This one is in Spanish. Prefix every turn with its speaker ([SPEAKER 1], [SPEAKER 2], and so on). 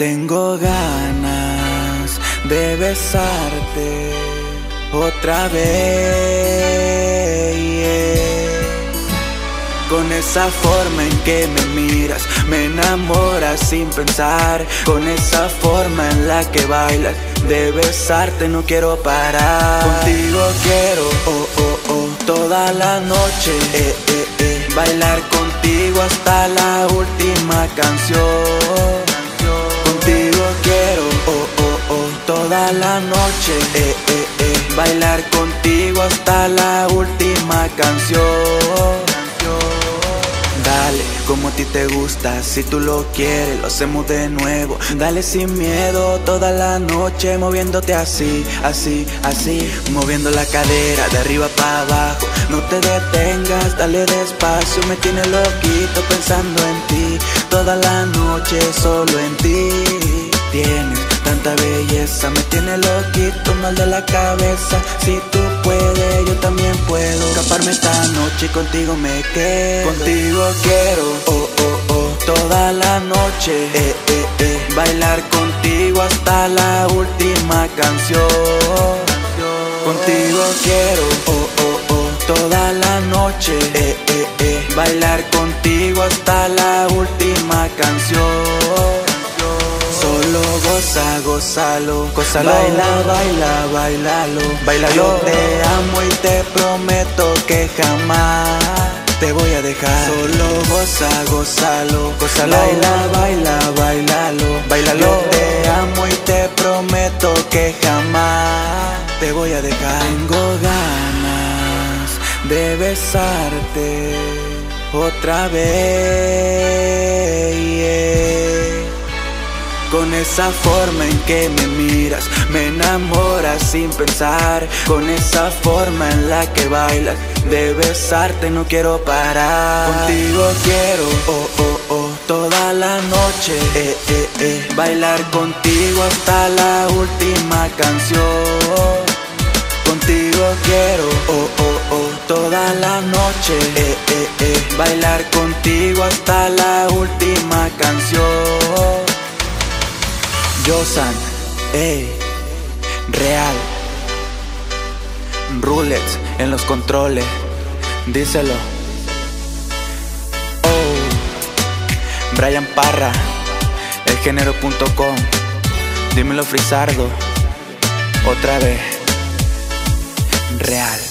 [SPEAKER 1] Tengo ganas de besarte otra vez. Con esa forma en que me miras, me enamoras sin pensar. Con esa forma en la que bailas, de besarte no quiero parar. Contigo quiero, oh, oh, oh, toda la noche. Eh, eh, eh. Bailar contigo hasta la última canción. La noche. Eh, eh, eh. Bailar contigo hasta la última canción. Dale, como a ti te gusta, si tú lo quieres, lo hacemos de nuevo. Dale sin miedo toda la noche, moviéndote así, así, así, moviendo la cadera de arriba para abajo. No te detengas, dale despacio, me tiene loquito pensando en ti. Toda la noche solo en ti. Tienes tanta belleza, me tiene loquito, mal de la cabeza. Si tú puedes, yo también puedo. Escaparme esta noche y contigo me quedo. Contigo quiero, oh, oh, oh, toda la noche. Eh, eh, eh. Bailar contigo hasta la última canción. Contigo quiero, oh, oh, oh, toda la noche. Eh, eh, eh. Bailar contigo hasta la última gózalo, gózalo. Baila, baila, bailalo. Bailalo. Yo te amo y te prometo que jamás te voy a dejar. Solo goza, gózalo, gózalo. Baila, baila, bailalo. Bailalo. Yo te amo y te prometo que jamás te voy a dejar. Tengo ganas de besarte otra vez. Con esa forma en que me miras, me enamoras sin pensar. Con esa forma en la que bailas, de besarte no quiero parar. Contigo quiero, oh, oh, oh, toda la noche. Eh, eh, eh. Bailar contigo hasta la última canción. Contigo quiero, oh, oh, oh, toda la noche. Eh, eh, eh. Bailar contigo hasta la última canción. Yosan, ey, real. Rulets en los controles, díselo. Oh, Brian Parra, elgénero.com. Dímelo, Frisardo, otra vez. Real.